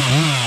Mm-hmm.